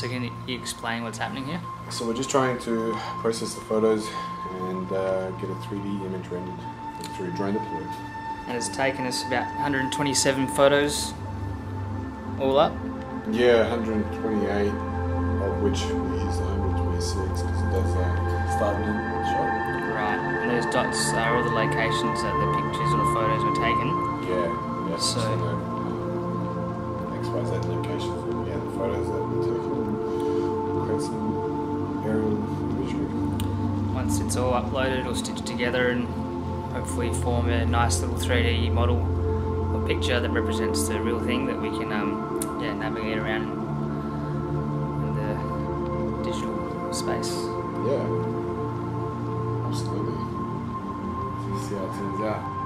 So can you explain what's happening here? So we're just trying to process the photos and uh, get a 3D image rendered through DroneDeploy. And it's taken us about 127 photos all up. Yeah, 128, of which we use 126 because it does uh, start and end shot. Right, and those dots are all the locations that the pictures or the photos were taken. Yeah, yeah. So- So, um, XYZ locations Once it's all uploaded or stitched together and hopefully form a nice little 3D model or picture that represents the real thing that we can um, yeah, navigate around in the digital space. Yeah, absolutely. See how it turns out.